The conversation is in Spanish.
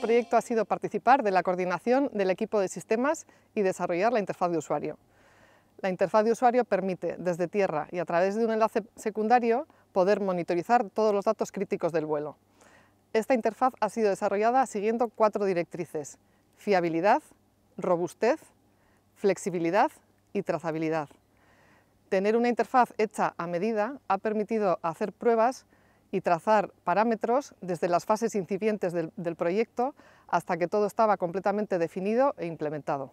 proyecto ha sido participar de la coordinación del equipo de sistemas y desarrollar la interfaz de usuario. La interfaz de usuario permite, desde tierra y a través de un enlace secundario, poder monitorizar todos los datos críticos del vuelo. Esta interfaz ha sido desarrollada siguiendo cuatro directrices, fiabilidad, robustez, flexibilidad y trazabilidad. Tener una interfaz hecha a medida ha permitido hacer pruebas y trazar parámetros desde las fases incipientes del, del proyecto hasta que todo estaba completamente definido e implementado.